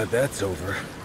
Glad that's over.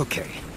Okay.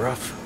Rough.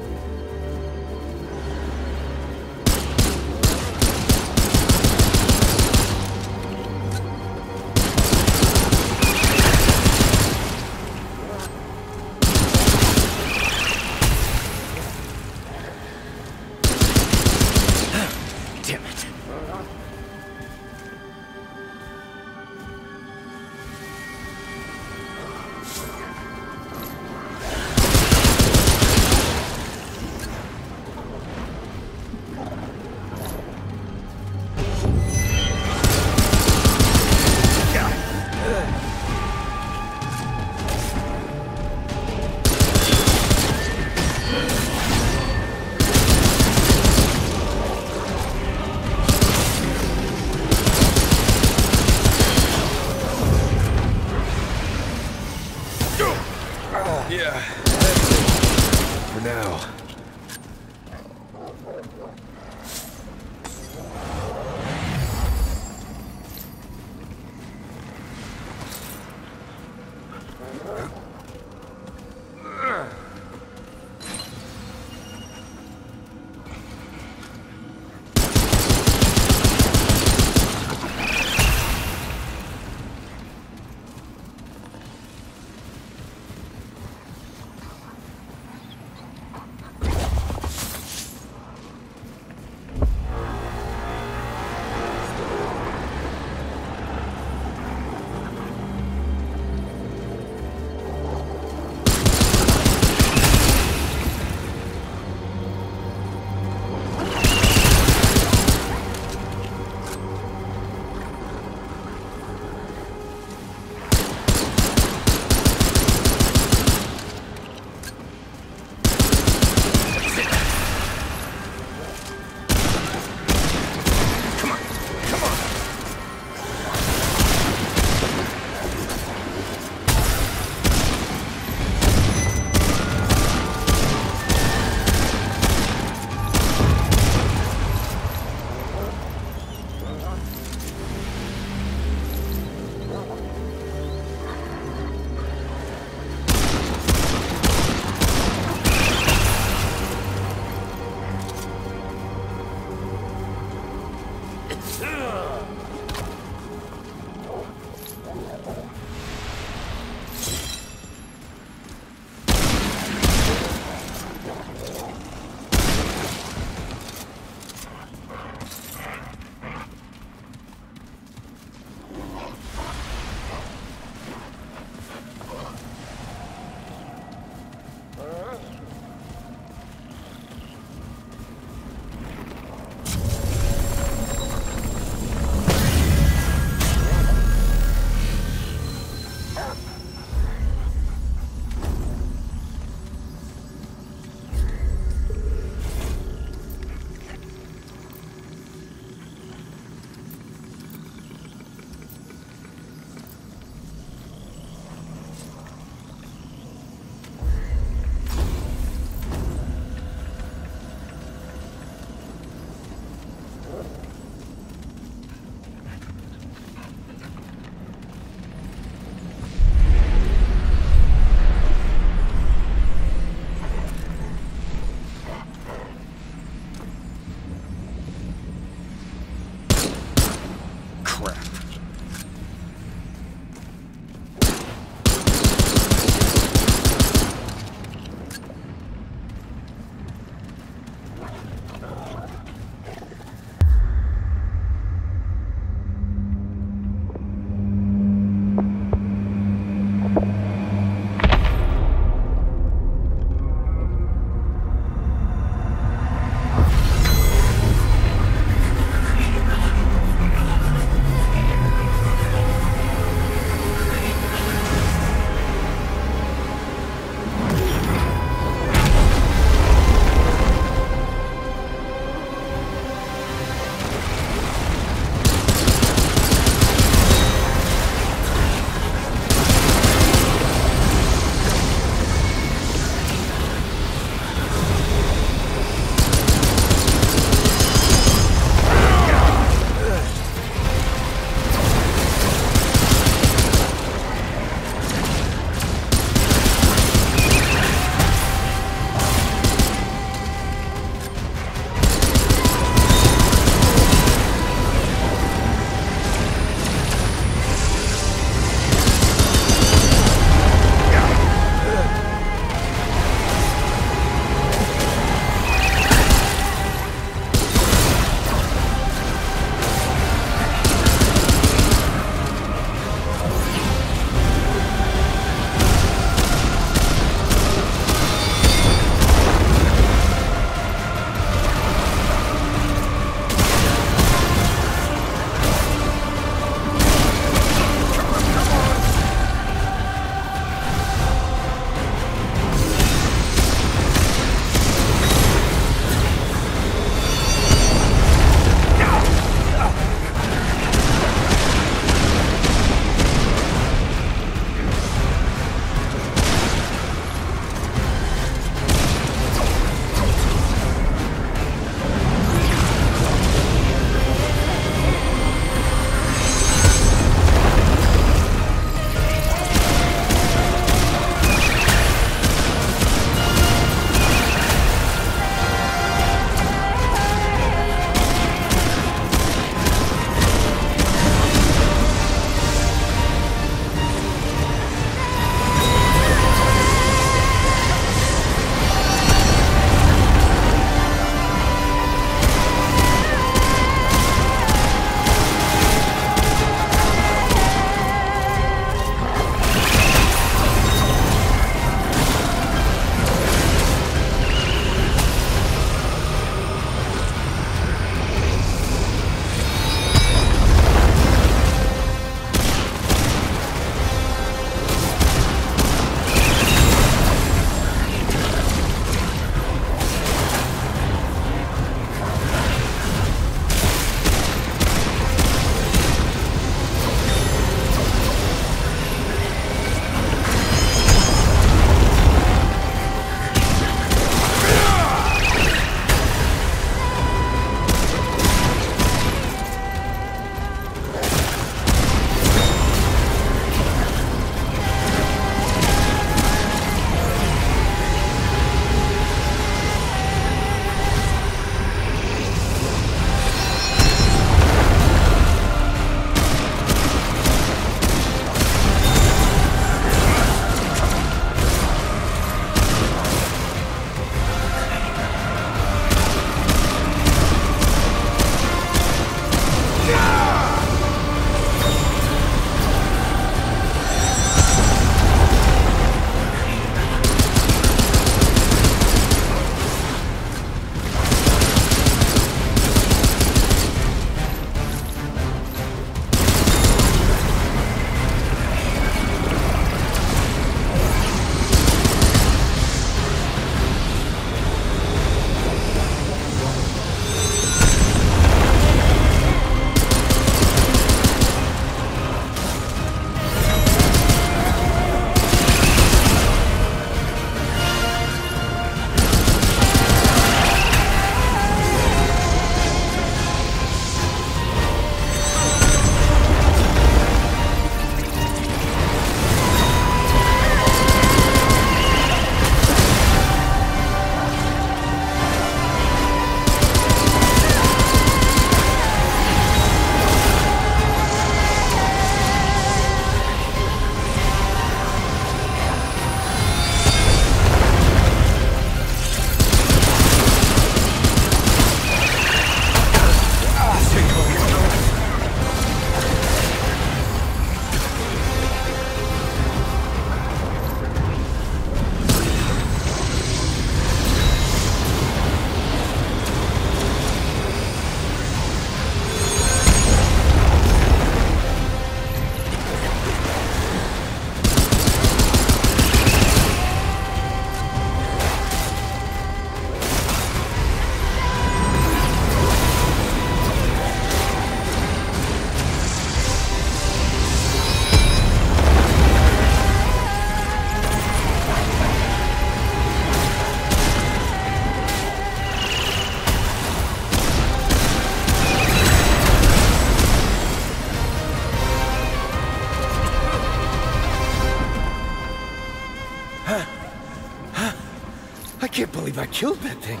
Can't believe I killed that thing.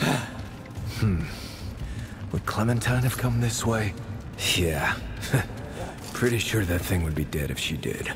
Hmm. Would Clementine have come this way? Yeah. Pretty sure that thing would be dead if she did.